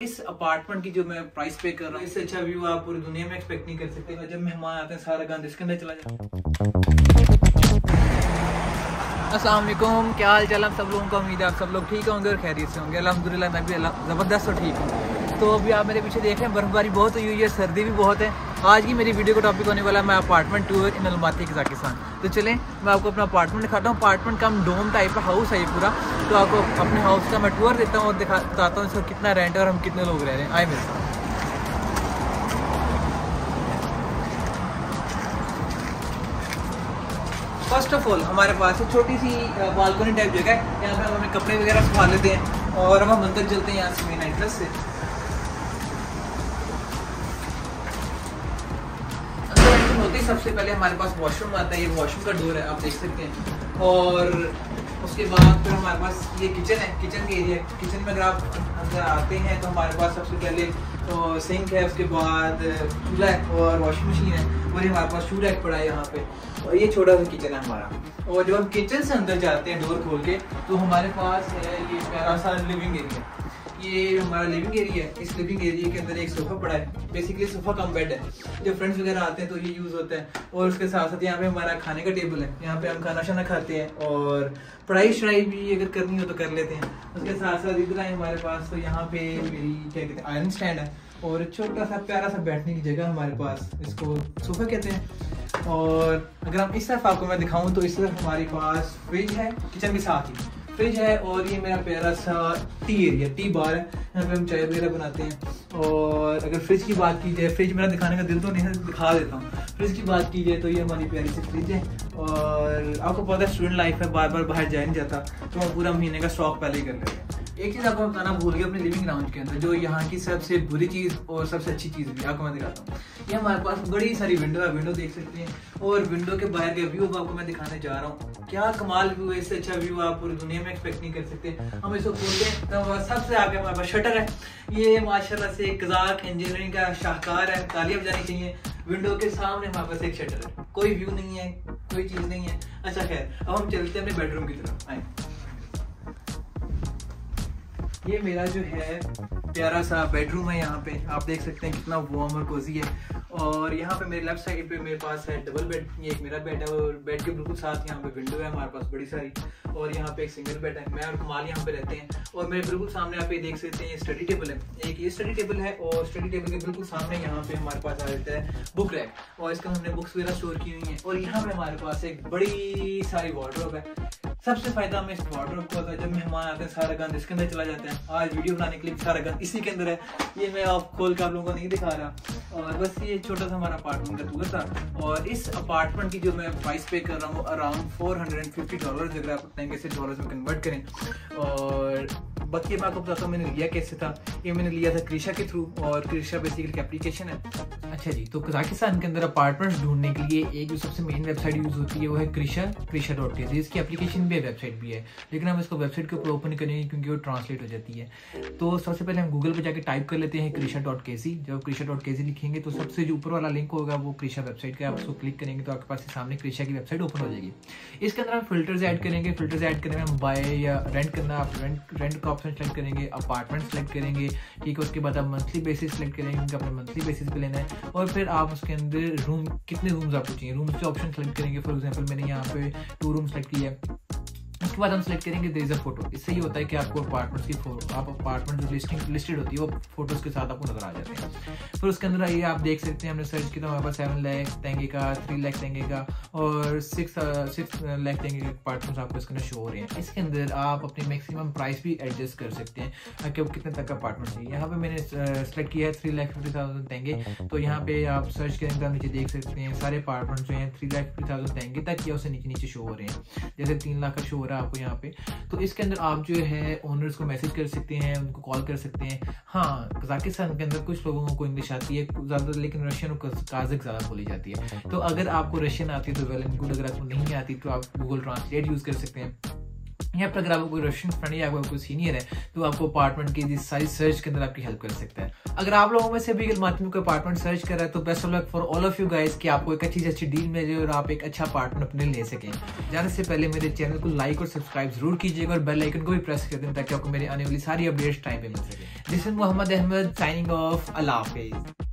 इस अपार्टमेंट की जो मैं प्राइस पे कर रहा हूँ इससे अच्छा व्यू आप पूरी दुनिया में एक्सपेक्ट नहीं कर सकते। जब मेहमान आते हैं सारा गंद इसके अंदर चला जाता असलम क्या हाल चाल सब लोगों को? उम्मीद है आप सब लोग ठीक होंगे और खैरियत से होंगे। अलहमदिल्ला मैं भी ज़बरदस्त और ठीक हूँ। तो अभी आप मेरे पीछे देख रहे हैं बर्फबारी बहुत हुई हुई है सर्दी भी बहुत है। आज की मेरी वीडियो का टॉपिक होने वाला है, मैं apartment tour in Almaty Kazakhstan तो चलें, मैं आपको अपना अपार्टमेंट दिखाता हूँ। अपार्टमेंट का डोम टाइप का हाउस है ये पूरा। तो आपको अपने हाउस का मैं टूर देता हूँ और दिखा बताता हूँ इसका कितना रेंट है और हम कितने लोग रह रहे हैं। आए मेरे साथ। फ़र्स्ट ऑफ़ ऑल हमारे पास एक छोटी सी बालकनी टाइप जगह है। यहाँ पे हम अपने कपड़े वगैरह सुखा लेते हैं और हम अंदर चलते हैं यहाँ से मेन एंट्रेंस से। होते ही, सबसे पहले हमारे पास वॉशरूम आता है, ये वॉशरूम का डोर है, आप देख सकते हैं। और उसके बाद फिर हमारे पास ये किचन है किचन के एरिया किचन में अगर आप अंदर आते हैं तो हमारे पास सबसे पहले तो सिंक है, उसके बाद चूल्हा है और वॉशिंग मशीन है। और ये हमारे पास शू रैक पड़ा है यहाँ पे। और ये छोटा सा किचन है हमारा। और जब हम किचन से अंदर जाते हैं डोर खोल के तो हमारे पास है, ये प्यारा सा लिविंग एरिया ये हमारा लिविंग एरिया है। इस लिविंग एरिया के अंदर एक सोफा पड़ा है। बेसिकली सोफा कम बेड है। जब फ्रेंड्स वगैरह आते हैं तो ये यूज़ होता है। और उसके साथ साथ यहाँ पे हमारा खाने का टेबल है। यहाँ पे हम खाना शाना खाते हैं और पढ़ाई शढ़ाई भी अगर करनी हो तो कर लेते हैं। उसके साथ साथ इधर आए हमारे पास तो यहाँ पे मेरी क्या कहते हैं आयरन स्टैंड है। और छोटा सा प्यारा सा बैठने की जगह हमारे पास। इसको सोफा कहते हैं। और अगर हम इस तरफ़ आपको मैं दिखाऊँ तो इस तरफ़ हमारे पास फ्रिज है किचन के साथ ही। फ्रिज है और ये मेरा प्यारा सा टी एरिया टी बार है। यहाँ पे हम चाय वगैरह बनाते हैं। और अगर फ्रिज की बात की जाए फ्रिज मेरा दिखाने का दिल तो नहीं है, दिखा देता हूँ। फ्रिज की बात की जाए तो ये हमारी प्यारी सी फ्रिज है। और आपको पता है स्टूडेंट लाइफ है बार बार बाहर जा नहीं जाता। तो हम पूरा महीने का स्टॉक पहले ही कर लेते हैं। एक चीज़ आपको बताना भूल गया अपने लिविंग राउंड के अंदर, जो यहाँ की सबसे बुरी चीज़ और सबसे अच्छी चीज़ भी, आपको मैं दिखाता हूँ। ये हमारे पास बड़ी सारी विंडो है विंडो देख सकते हैं। और विंडो के बाहर का व्यू आपको मैं दिखाने जा रहा हूँ। क्या कमाल व्यू है, इससे अच्छा व्यू आप पूरी दुनिया में एक्सपेक्ट नहीं कर सकते। हम इसको खोलते हैं तो सबसे आगे हमारे पास शटर है। ये माशाल्लाह से कजाक इंजीनियरिंग का शाहकार है तालियाँ बजानी चाहिए विंडो के सामने हमारे पास एक शटर है। कोई व्यू नहीं है, कोई चीज़ नहीं है। अच्छा खैर, अब हम चलते हैं अपने बेडरूम की तरफ़। आए। ये मेरा जो है, प्यारा सा बेडरूम है यहाँ पे। आप देख सकते हैं कितना वार्म और कोजी है। और यहाँ पे मेरे लेफ़्ट साइड पे मेरे पास है डबल बेड ये एक मेरा बेड है और बेड के बिल्कुल साथ यहाँ पे विंडो है हमारे पास बड़ी सारी। और यहाँ पे एक सिंगल बेड है। मैं और कमाल यहाँ पे रहते हैं। और मेरे बिल्कुल सामने आप ये देख सकते हैं, ये स्टडी टेबल है। एक ये स्टडी टेबल है और स्टडी टेबल के बिल्कुल सामने यहाँ पे हमारे पास आ जाता है बुक रैक और इसका हमने बुक्स वगैरह स्टोर की हुई है। और यहाँ पे हमारे पास एक बड़ी सारी वार्ड्रोब है। सबसे फ़ायदा हमें इस वार्डरोब को होता है, जब मेहमान आते हैं, सारा गंद इसके अंदर चला जाता है। आज वीडियो बनाने के लिए सारा गंद इसी के अंदर है। ये मैं आप खोल के आप लोगों को नहीं दिखा रहा। और बस ये छोटा सा हमारा अपार्टमेंट का टूर था। और इस अपार्टमेंट की जो मैं प्राइस पे कर रहा हूँ around four hundred and fifty dollar अगर आप तंगे से डॉलर में कन्वर्ट करें। और बाकी मैं आपको बताता हूँ, मैंने लिया कैसे था? ये मैंने लिया था क्रिशा के थ्रू और क्रिशा बेसिकली एप्लीकेशन है। अच्छा जी तो कजाकिस्तान के अंदर अपार्टमेंट ढूँढने के लिए एक जो सबसे मेन वेबसाइट यूज़ होती है, वो है क्रिशा क्रिशा डॉट के इसकी एप्लीकेशन भी है वेबसाइट भी है। लेकिन हम इसको वेबसाइट के ऊपर ओपन करेंगे क्योंकि वो ट्रांसलेट हो जाती है। तो सबसे पहले हम गूगल पर जाकर टाइप कर लेते हैं क्रिशा डॉट के सी जब क्रिशा डॉट के सी लिखेंगे तो सबसे जो ऊपर वाला लिंक होगा, वो क्रिशा वेबसाइट का आप उसको क्लिक करेंगे तो आपके पास सामने क्रिशा की वेबसाइट ओपन हो जाएगी। इसके अंदर हम फिल्टर्स ऐड करेंगे। फिल्टर्स ऐड करने में हम बाय या रेंट करना, आप रेंट रेंट का ऑप्शन सेलेक्ट करेंगे अपार्टमेंट सेलेक्ट करेंगे, ठीक है, उसके बाद आप मंथली बेसिस सेलेक्ट करेंगे, क्योंकि अपने मंथली बेसिस पे लेना है। और फिर आप उसके अंदर रूम कितने रूम्स आपको चाहिए? रूम्स के ऑप्शन सेलेक्ट करेंगे। फॉर एग्ज़ाम्पल मैंने यहाँ पे टू रूम सेलेक्ट किया उसके बाद हम सेलेक्ट करेंगे देर इज़ अ फ़ोटो इससे ये होता है कि आपको अपार्टमेंट्स की आप अपार्टमेंट जो लिस्टिंग लिस्टेड होती है, वो फ़ोटोज़ के साथ आपको नज़र आ जाते हैं। फिर उसके अंदर आइए, आप देख सकते हैं हमने सर्च किया हमारे पास सेवन लैख तेंगे का थ्री लैख तेंगे का और सिक्स सिक्स लैख तेंगे के अपार्टमेंट्स आपको इसके अंदर शो हो रहे हैं। इसके अंदर आप अपनी मैक्सिमम प्राइस भी एडजस्ट कर सकते हैं कि कितने तक का अपार्टमेंट चाहिए। यहाँ पे मैंने सेलेक्ट किया है थ्री लैख फिफ्टी थाउज़ेंड तेंगे तो यहाँ पे आप सर्च करेंगे आप नीचे देख सकते हैं, सारे अपार्टमेंट जो हैं थ्री लैख फिफ्टी थाउज़ेंड तेंगे तक या उससे नीचे नीचे शो हो रहे हैं। जैसे तीन लाख का शो हो रहा है आपको यहाँ पे। तो इसके अंदर आप जो है ओनर्स को मैसेज कर सकते हैं, उनको कॉल कर सकते हैं। हाँ कजाकिस्तान के अंदर कुछ लोगों को इंग्लिश आती है ज़्यादा लेकिन रशियन और काजिक ज़्यादा बोली जाती है। तो अगर आपको रशियन आती है तो वेल एंड गुड अगर आपको नहीं आती तो आप गूगल ट्रांसलेट यूज़ कर सकते हैं। यहाँ पर अगर आपको कोई रशियन फ्रेंड या आपको कोई सीनियर है तो आपको अपार्टमेंट की सारी सर्च के अंदर आपकी हेल्प कर सकता है। अगर आप लोगों में से भी माध्यम कोई अपार्टमेंट सर्च कर रहा है तो best of luck for all of you guys कि आपको एक अच्छी से अच्छी डील मिल जाए और आप एक अच्छा अपार्टमेंट अपने ले सकें। जाने से पहले मेरे चैनल को लाइक और सब्सक्राइब ज़रूर कीजिएगा और बेल आइकन को भी प्रेस कर दें ताकि आपको मेरी आने वाली सारी अपडेट्स टाइम पे मिल सके। Is Mohammad Ahmed signing off Allah Hafiz